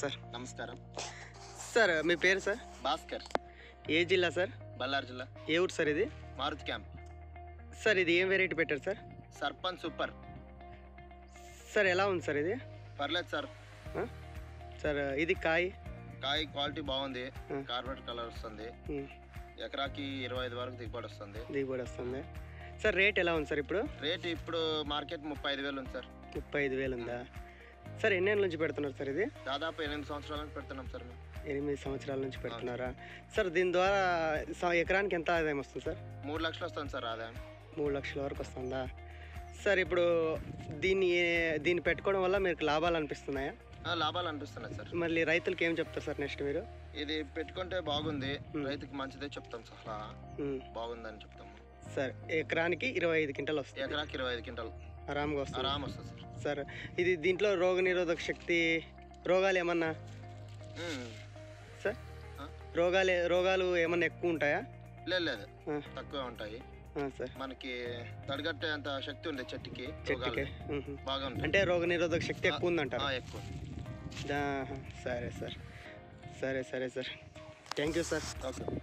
Sir. నమస్కారం. Sir మీ పేరు sir? Bhaskar. ఏ జిల్లా సార్? బళ్ళారి జిల్లా. ఏ ఊరు సార్ ఇది? మారుతి క్యాంప్. సార్ ఇది ఏం వెరైటీ పెట్టారు సార్? సర్పంచ్ సూపర్. సార్ ఎలా ఉంది సార్ ఇది? పర్లేదు సార్. సార్ ఇది కాయ? కాయ క్వాలిటీ బాగుంది. కార్బెట్ కలర్ వస్తుంది. ఎకరాకి ఇరవై ఐదు వరకు దిగుబడి వస్తుంది. దిగుబడి వస్తుంది. సార్ రేట్ ఎలా ఉంది సార్ ఇప్పుడు? రేట్ ఇప్పుడు మార్కెట్ ముప్పై ఐదు వేలు ఉంది సార్. ముప్పై ఐదు వేలు ఉందా సార్ ఎన్ని ఏళ్ళ నుంచి పెడుతున్నారు సార్ ఇది? దాదాపు ఎనిమిది సంవత్సరాల నుంచి పెడుతున్నాం సార్ మేము. ఎనిమిది సంవత్సరాల నుంచి పెడుతున్నారా? సార్ దీని ద్వారా స- ఎకరానికి ఎంత ఆదాయం వస్తుంది సార్? మూడు లక్షలు వస్తుంది సార్ ఆదాయం. మూడు లక్షల వరకు వస్తుందా? సార్ ఇప్పుడు దీన్ని దీన్ని పెట్టుకోవడం వల్ల మీకు లాభాలు అనిపిస్తున్నాయా? ఆ, లాభాలు అనిపిస్తున్నాయి సార్. మళ్ళీ రైతులకి ఏం చెప్తారు సార్ నెక్స్ట్ మీరు? ఇది పెట్టుకుంటే బాగుంది. రైతుకి మంచిదే చెప్తాం సలహా ఉమ్, బాగుందని చెప్తాము సార్ ఎకరానికి ఇరవై ఐదు క్వింటల్ వస్తుంది. ఎకరాకి ఇరవై ఐదు క్వింటల్ ఆరామ్గా వస్తుంది. ఆరామ్ వస్తుంది సార్. సార్. ఇది దీంట్లో రోగ నిరోధక శక్తి రోగాలు ఏమన్నా. సార్? రోగాలు రోగాలు ఏమన్నా ఎక్కువ ఉంటాయా? లేదు లేదు. తక్కువ ఉంటాయి. సార్. మనకి తడగట్టే అంత శక్తి ఉంది చెట్టుకి చెట్టుకి. బాగా అంటే రోగ నిరోధక శక్తి ఎక్కువ ఉందంటారు. ఆ, ఎక్కువ సరే సార్. సరే సరే sir. Thank you sir. Okay.